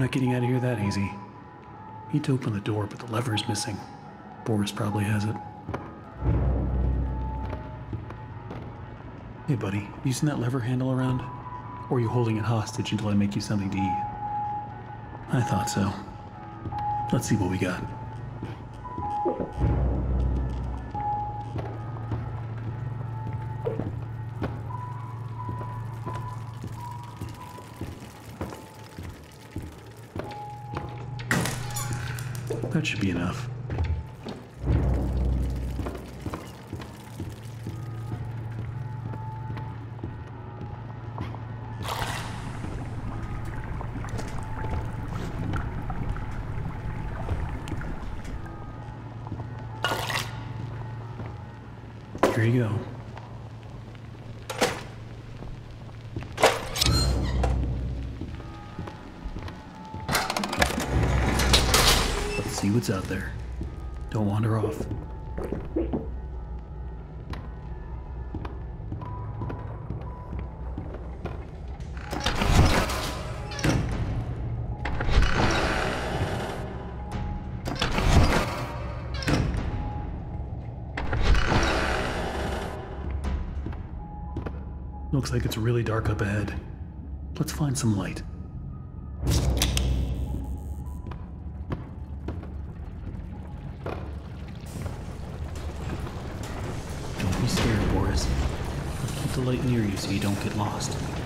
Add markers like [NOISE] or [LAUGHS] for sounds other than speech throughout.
Not getting out of here that easy. Need to open the door, but the lever is missing. Boris probably has it. Hey, buddy, using that lever handle around? Or are you holding it hostage until I make you something to eat? I thought so. Let's see what we got. See what's out there. Don't wander off. Looks like it's really dark up ahead. Let's find some light. Light near you so you don't get lost.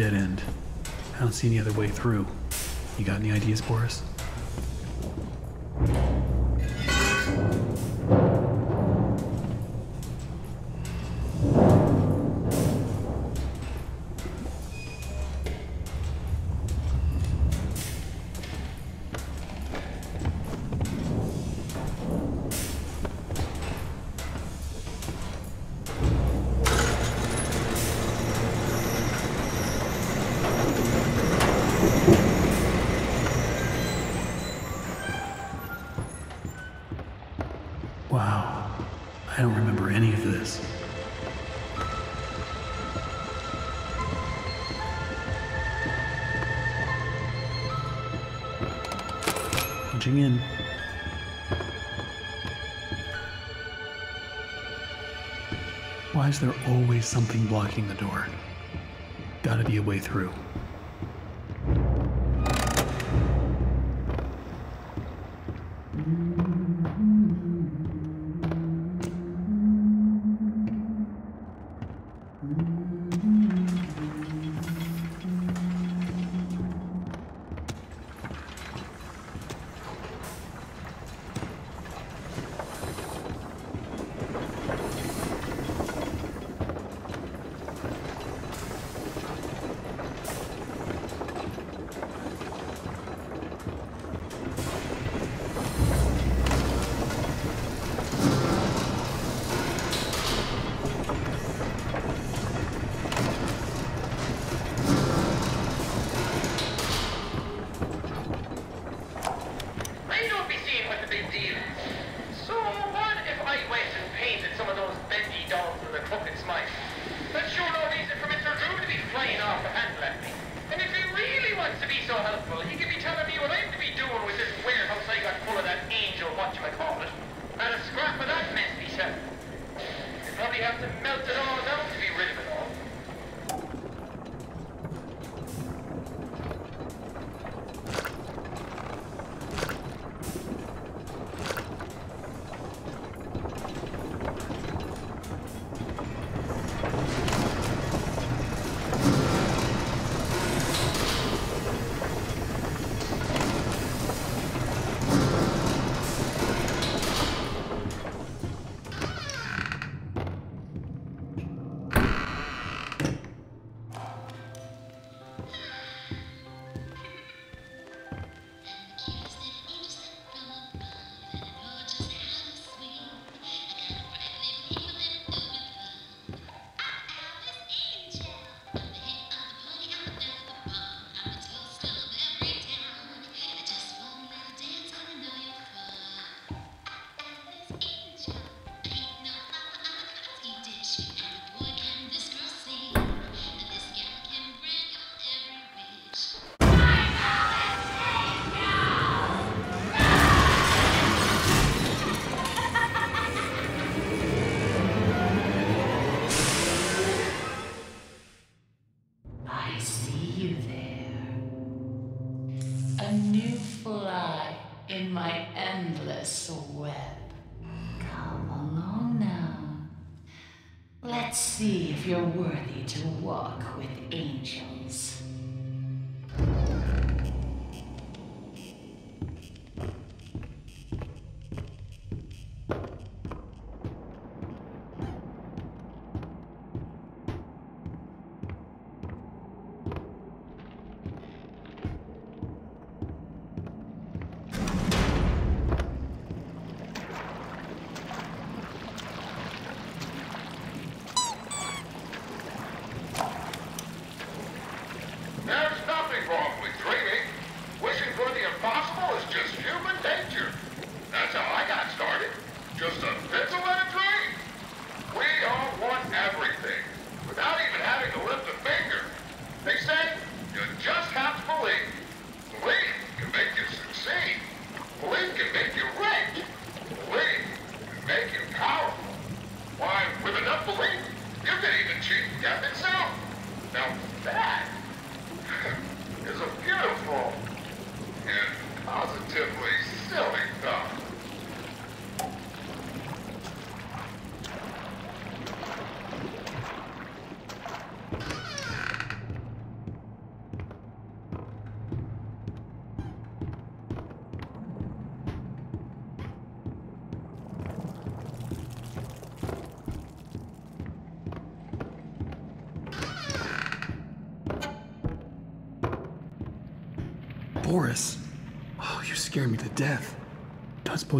Dead end. I don't see any other way through. You got any ideas, Boris? Punching in. Why is there always something blocking the door? Gotta be a way through. That's all.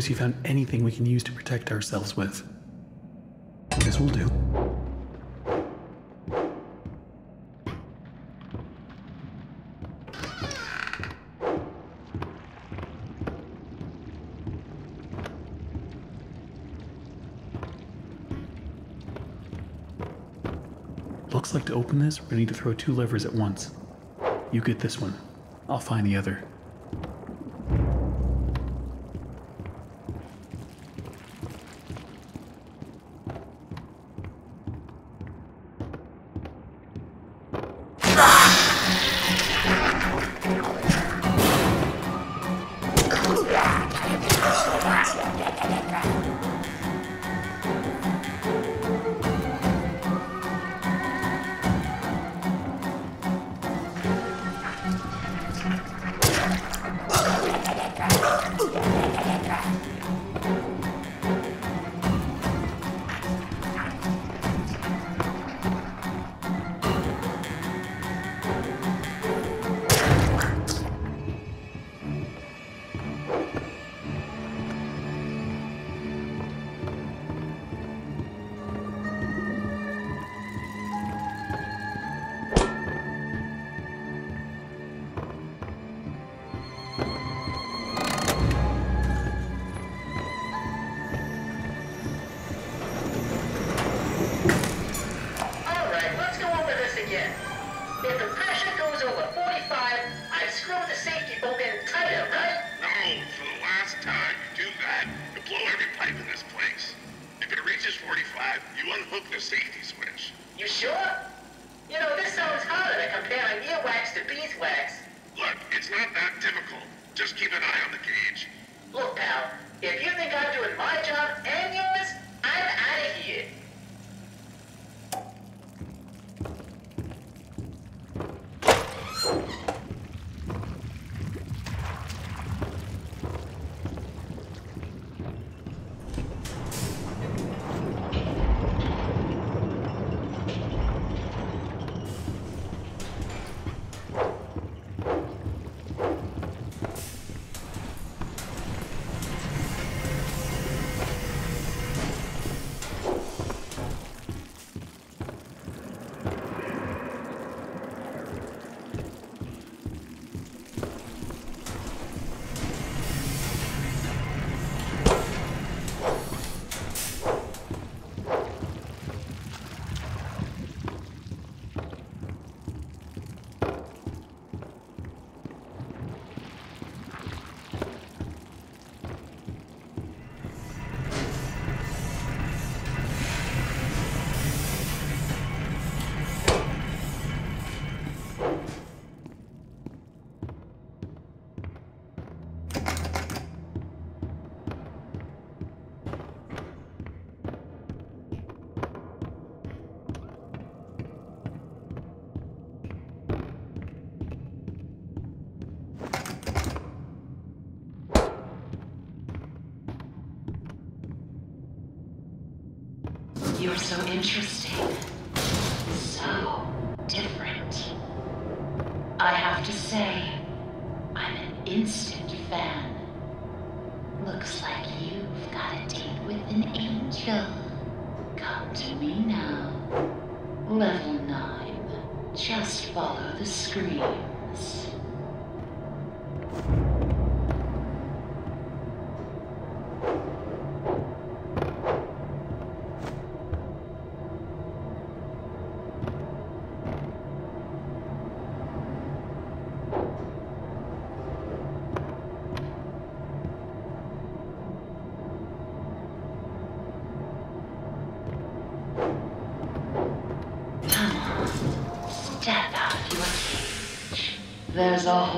suppose you found anything we can use to protect ourselves with. This will do. Looks like to open this, we're gonna need to throw two levers at once. You get this one. I'll find the other. You're so interesting.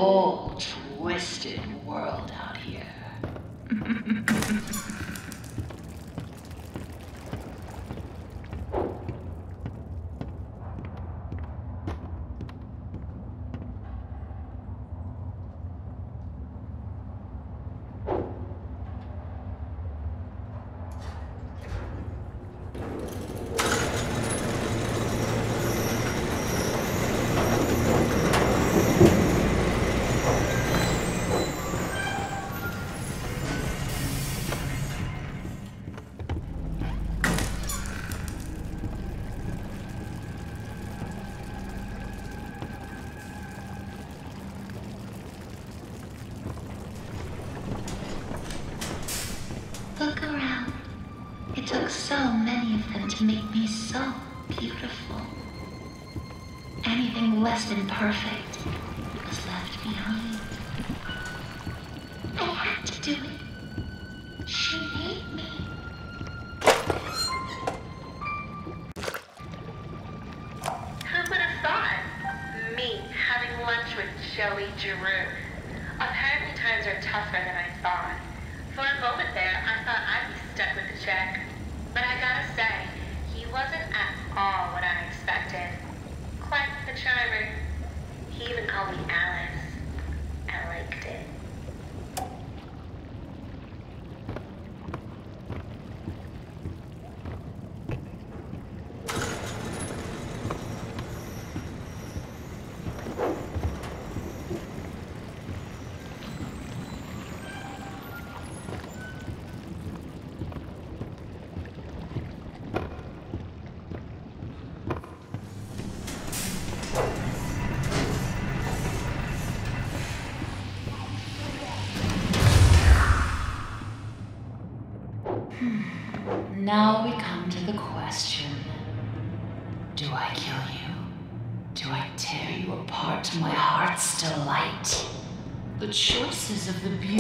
Whole twisted world out here.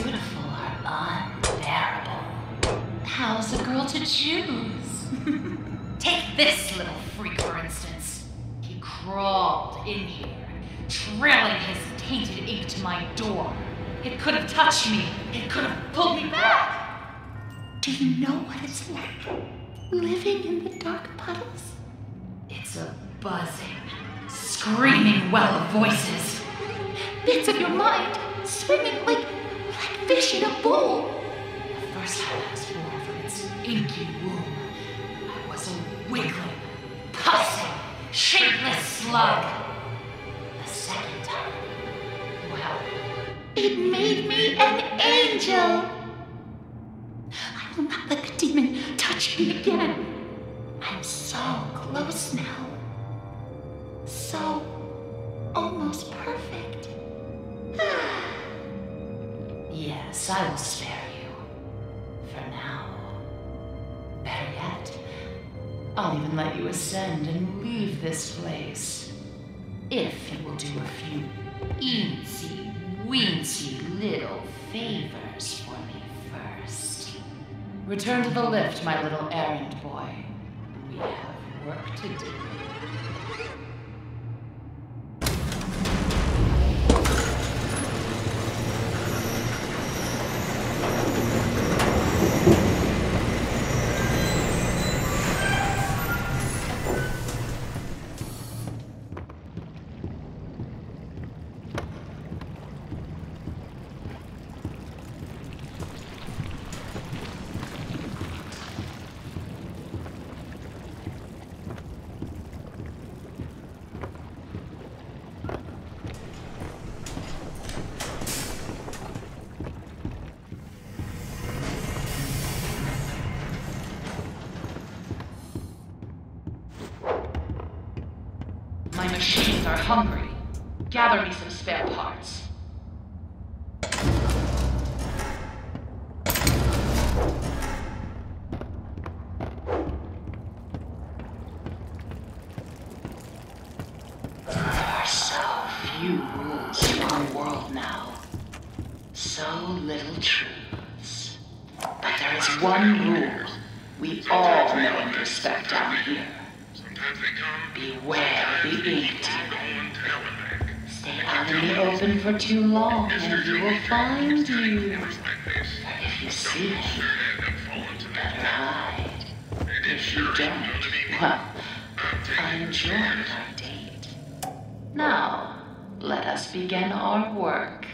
Beautiful are unbearable. How's a girl to choose? [LAUGHS] Take this little freak, for instance. He crawled in here, trailing his tainted ink to my door. It could have touched me. It could have pulled me back. Do you know what it's like living in the dark puddles? It's a buzzing, screaming well of voices. Bits of your mind swimming like, like fish in a bowl. The first I was born from its inky womb, I was a wiggling, pussing, shapeless slug. The second time, well, it made me an angel. I will not let the demon touch me again. I'm so close now. So almost perfect. Ah. Yes, I will spare you. For now. Better yet, I'll even let you ascend and leave this place. If you will do a few eensy, weensy little favors for me first. Return to the lift, my little errand boy. We have work to do. Hungry. Gather me some spare parts. Find you. If you see falling better hide. If you don't, well, I enjoyed our date. Now, let us begin our work.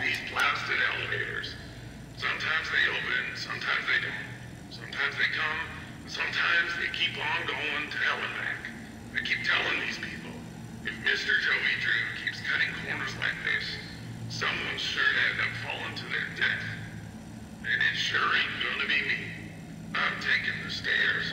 These blasted elevators. Sometimes they open, sometimes they don't. Sometimes they come, sometimes they keep on going to hell and back. I keep telling these people, if Mr. Joey Drew cutting corners like this, someone's sure to end up falling to their death. And it sure ain't gonna be me. I'm taking the stairs.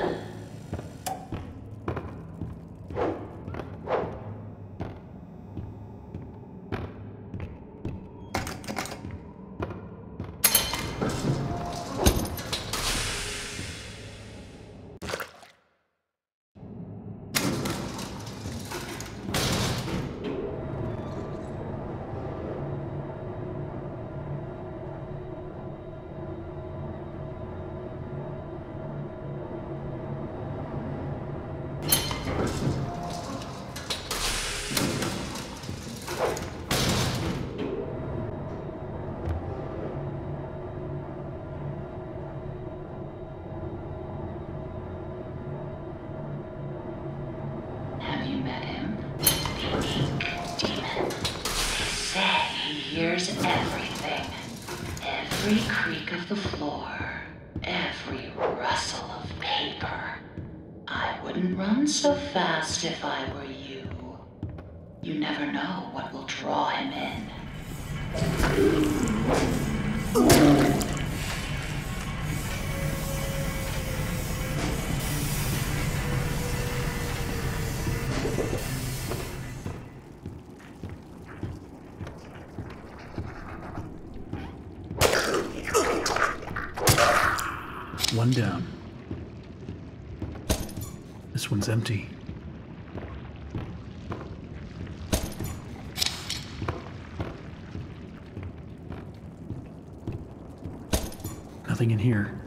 Empty. Nothing in here.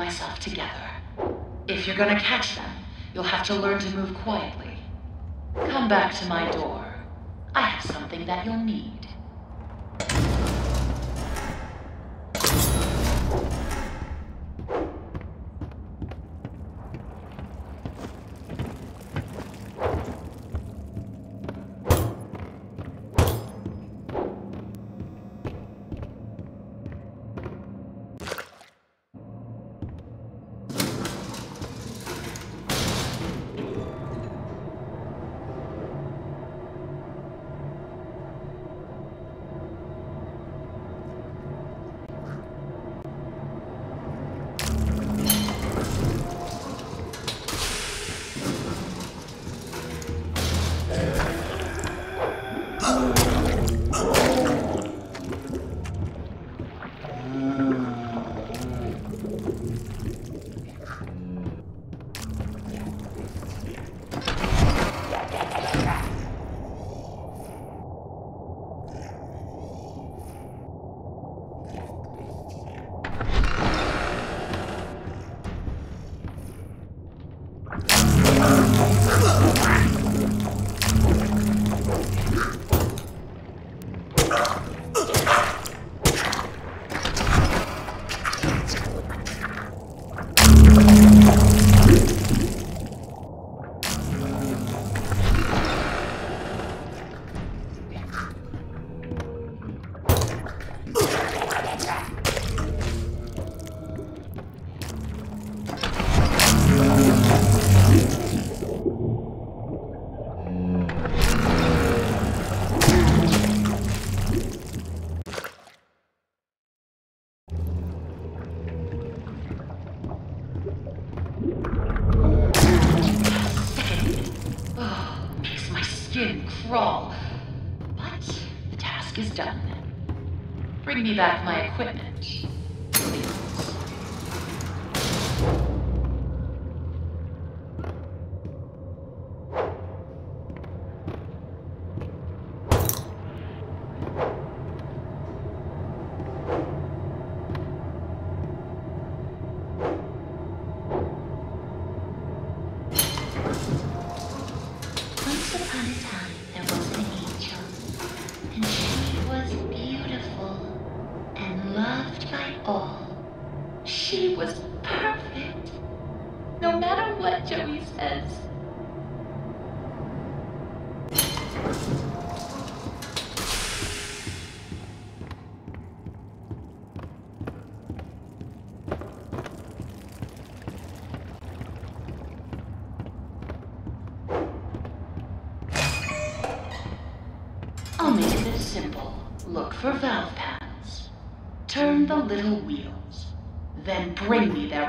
Myself together. If you're gonna catch them, you'll have to learn to move quietly. Come back to my door. I have something that you'll need. Crawl. But the task is done. Bring me back my equipment.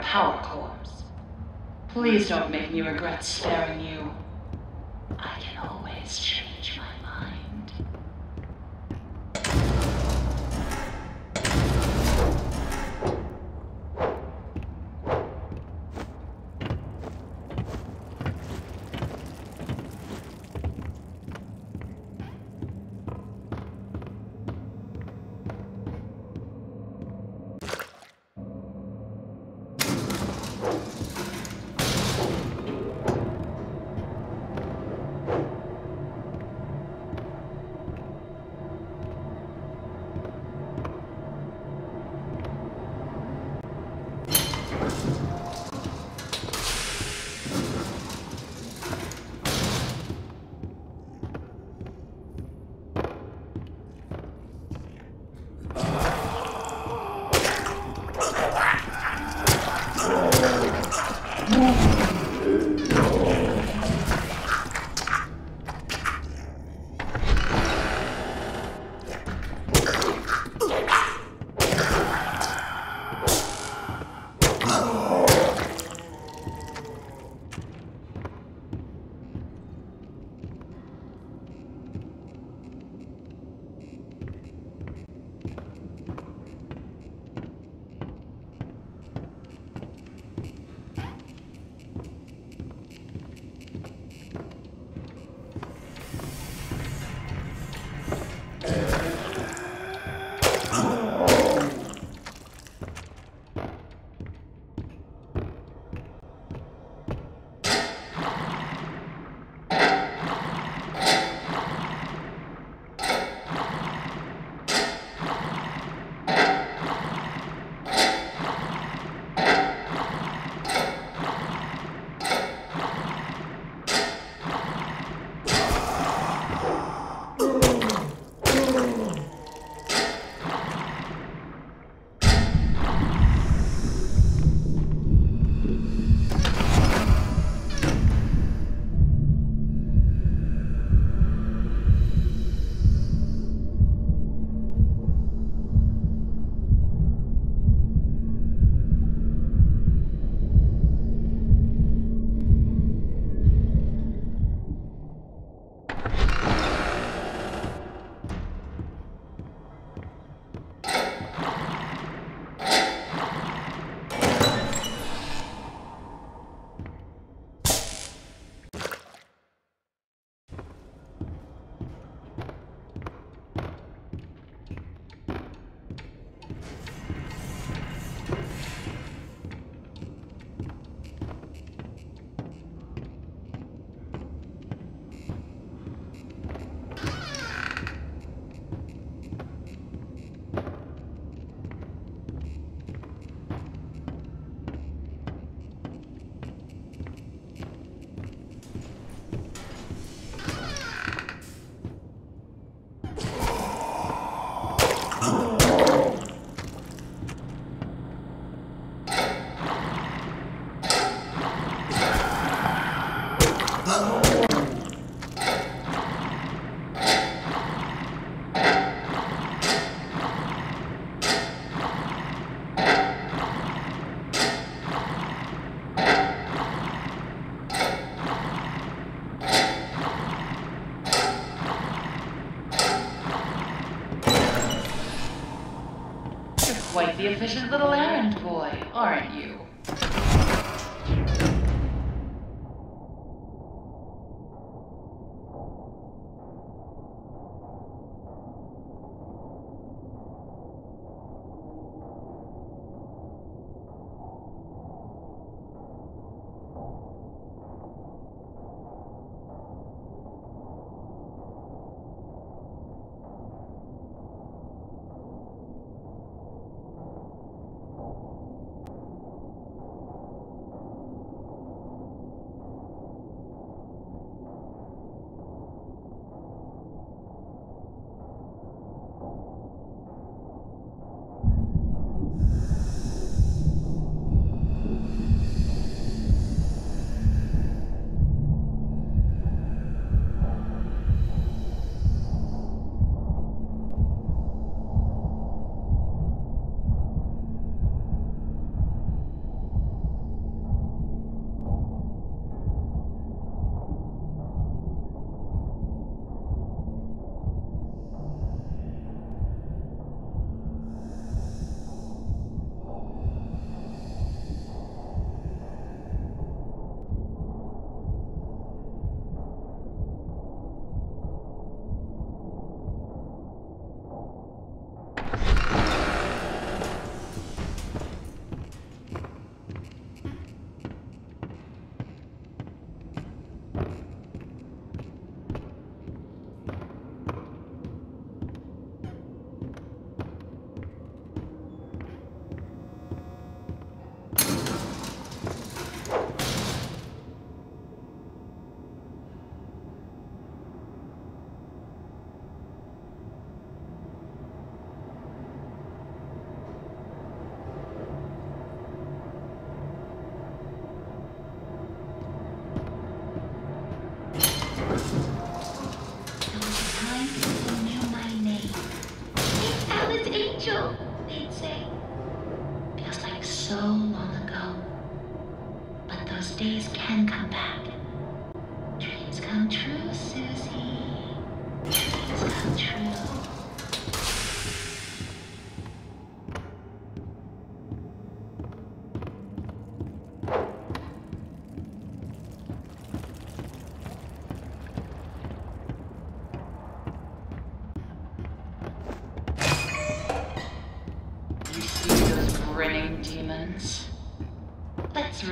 Power cores. Please don't make me regret sparing you. the efficient little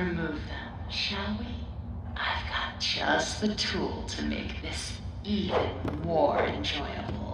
remove them, shall we? I've got just the tool to make this even more enjoyable.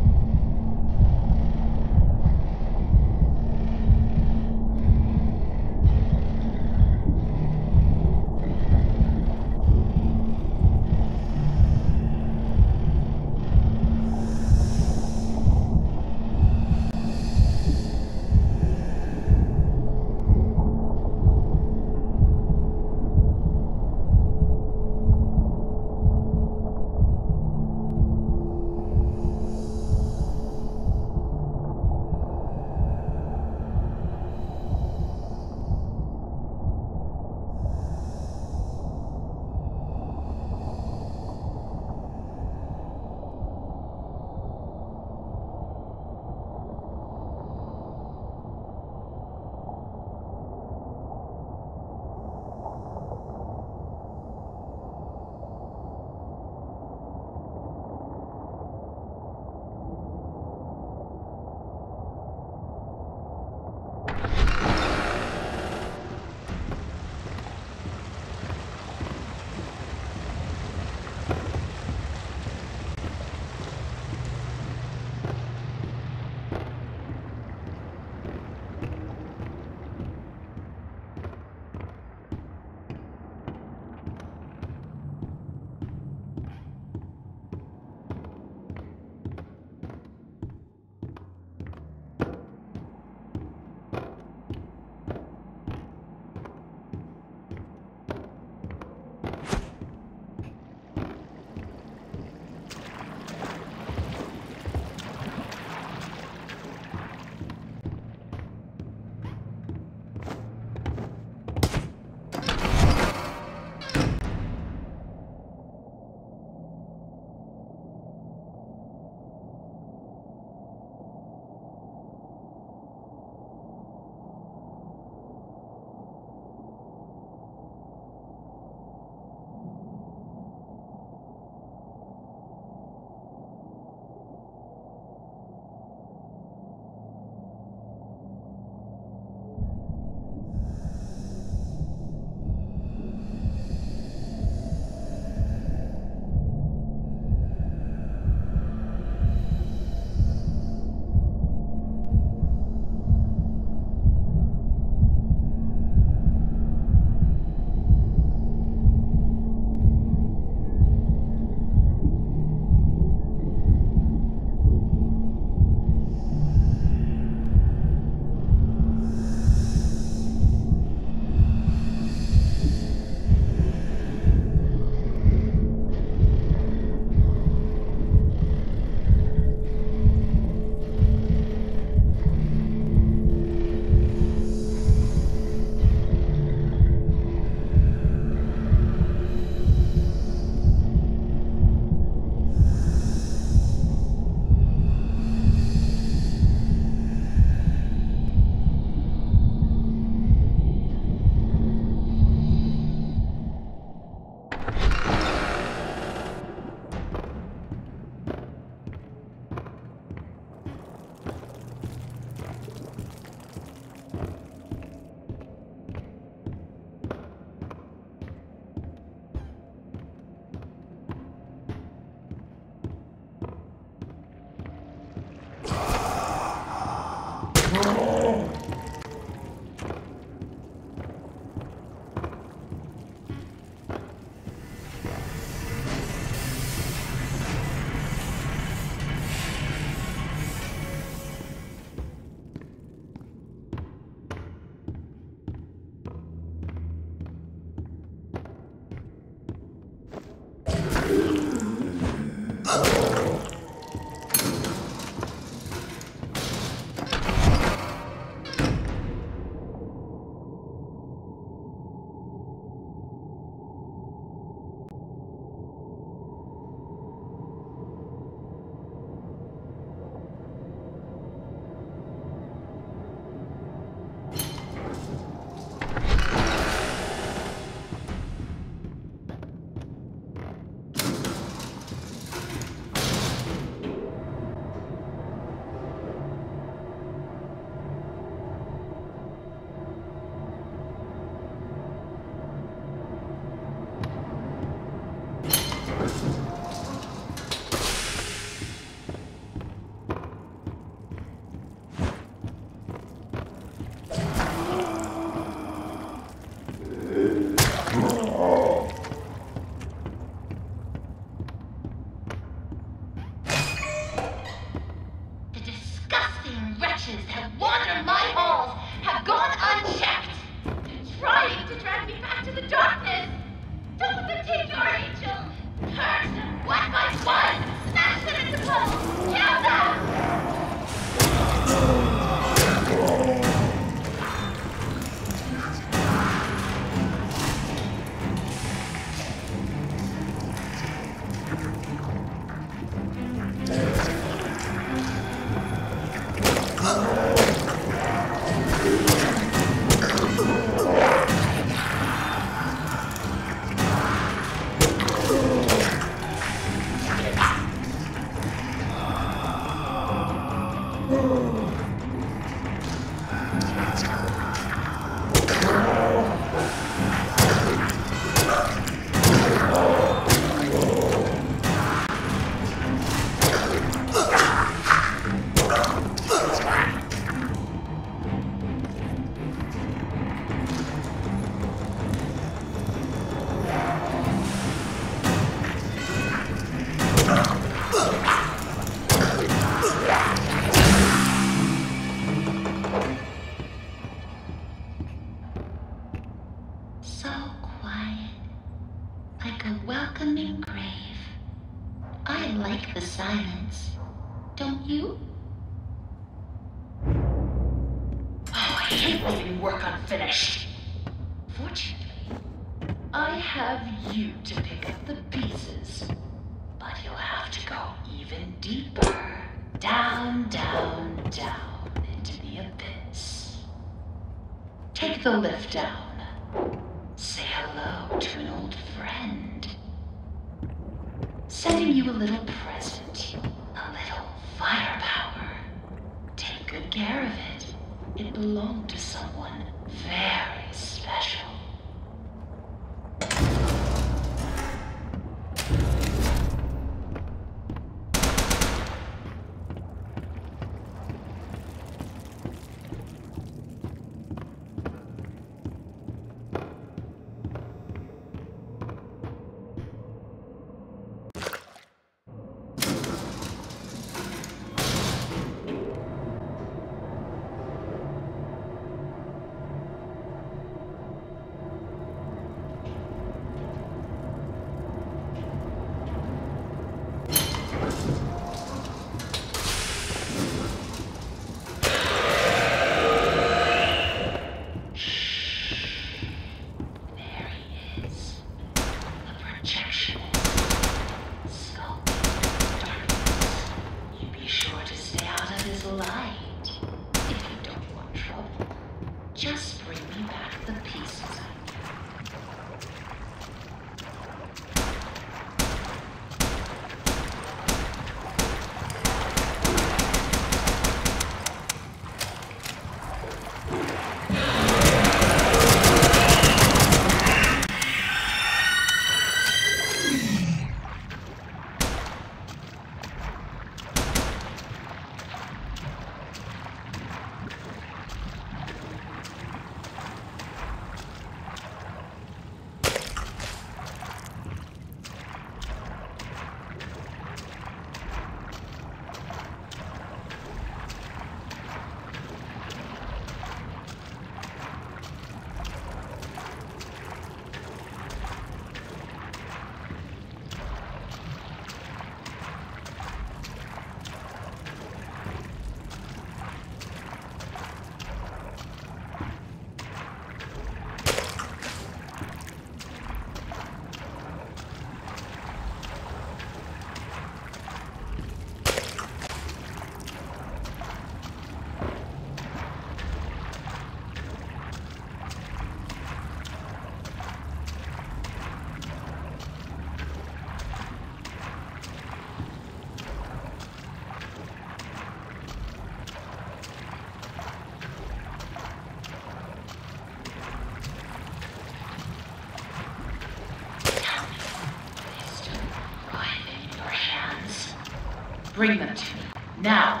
Bring them to me. Now.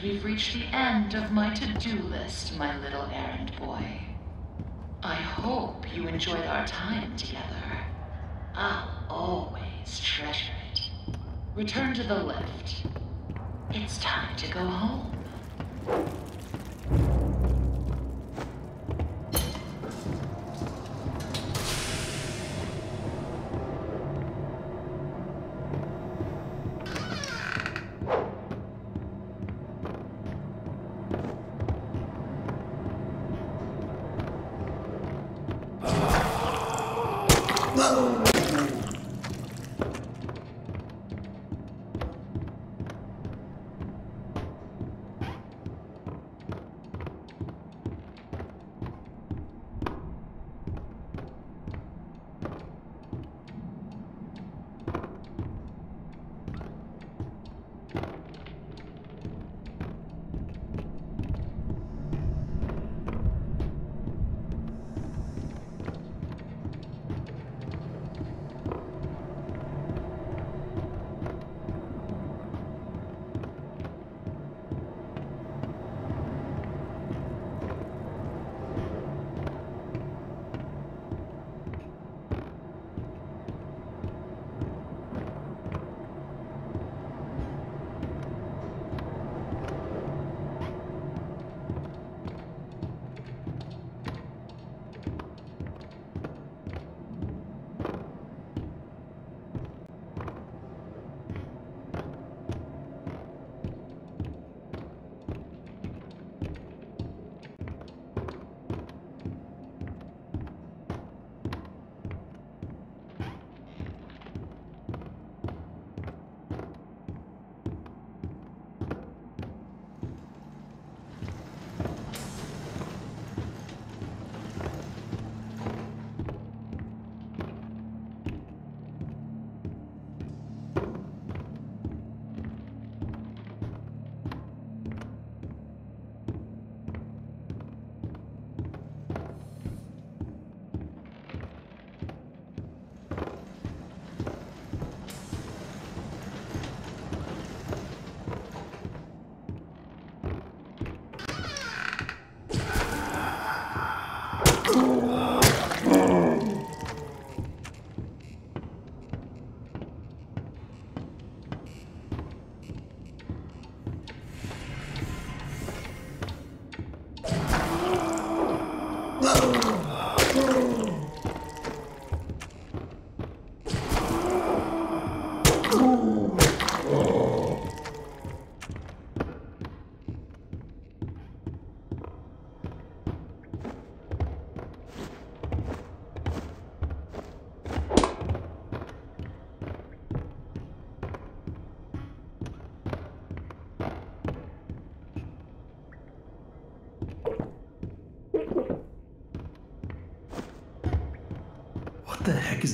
We've reached the end of my to-do list, my little errand boy. I hope you enjoyed our time together. I'll always treasure it. Return to the lift. It's time to go home.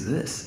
Is this?